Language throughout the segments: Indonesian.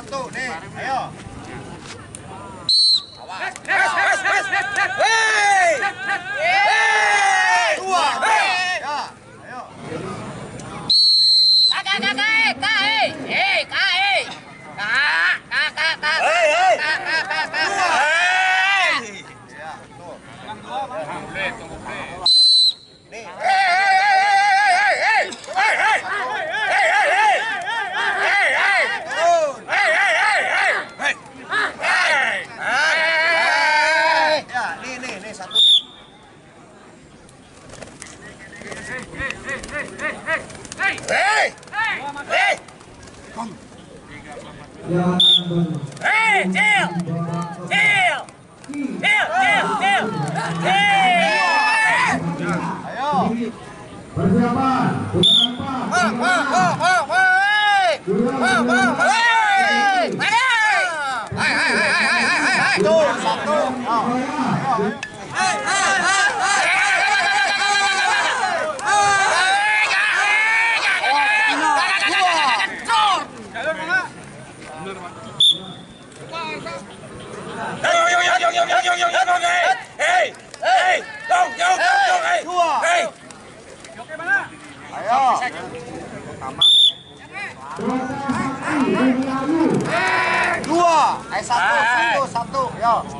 satu nih. Ayo. Awas. Hei. Hei. Dua. Hei. Ya. Ayo. Kakak kakak kakak. Hei kakak. Kak kakak kakak. Hei hei. hei, hei, kakak. Hei. Ya, tuh. Yang dua, Bang. Boleh, tunggu. Hey, Jill! Jill! Jill, Jill, Jill! Jill! Ayo! Persiapan! Wah, wah, wah, wah, wah! Wah, wah, wah! Hai, hai, hai, hai, hai, hai, hai! Satu, satu. Hai, hai, hai! nhung nhung nhung nhung này ê ê nhung nhung nhung này ê Dua, ay satu, satu, satu, yo.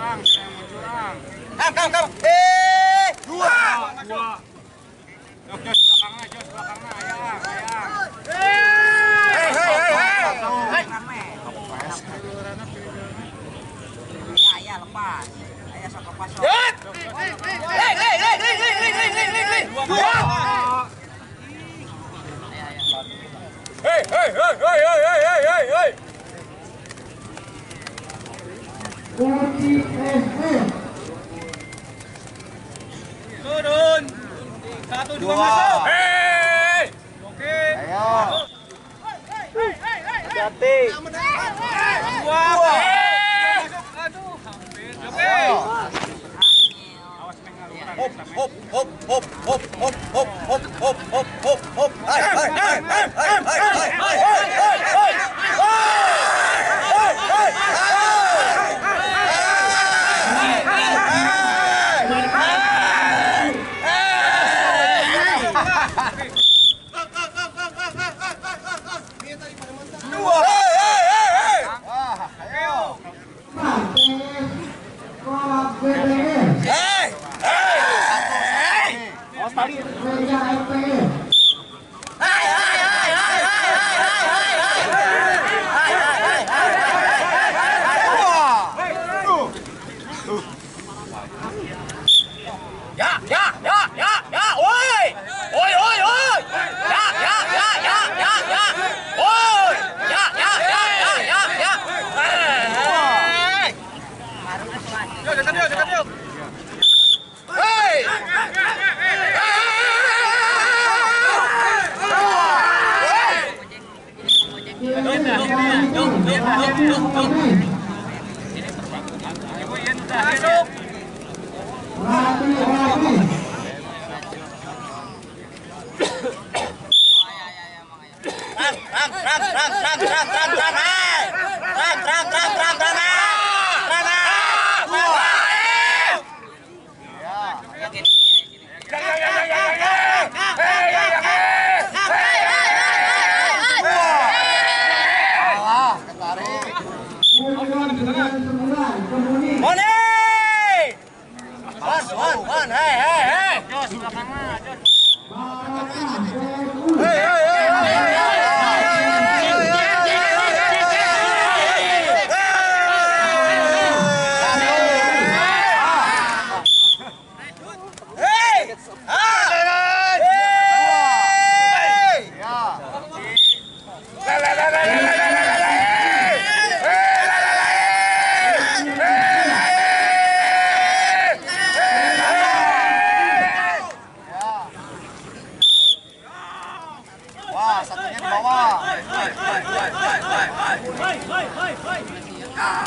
Kam, kam, kam. Eh, dua. Hei, hei, hei, hei. Yut! Lek, lek, lek, lek, lek, lek, lek, lek, lek, lek. Dua. Hey, hopp, hopp, hopp, hopp, hopp, hopp, hopp. Rang, rang, rang. Moni!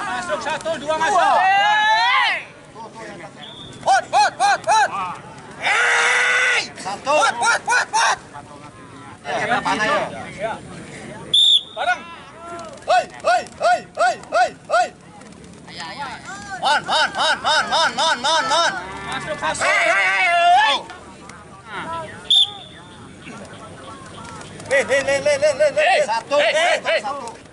Masuk satu, dua masuk. Pot, pot, pot. Hei! Satu. Pot, pot, pot, pot. Ya, panah ya. Bareng. Hei, hei, hei, hei, hei, hei. Man, man, man, man, man, man, man, man. Masuk satu. Hei, hei, hei, hei. Hei, hei, hei, hei, hei, hei, hei. Satu.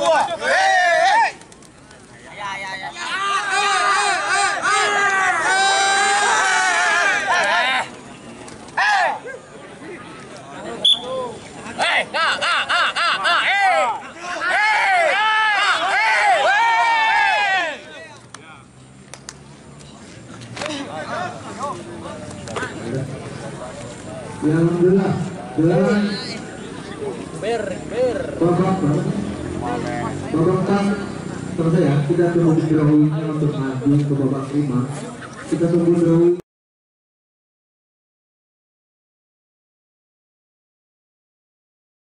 gua. Hei. Ya ya Ber, ber. Bapak, bapak empat selesai ya kita tunggu dahulunya untuk maju ke babak lima kita tunggu dahulu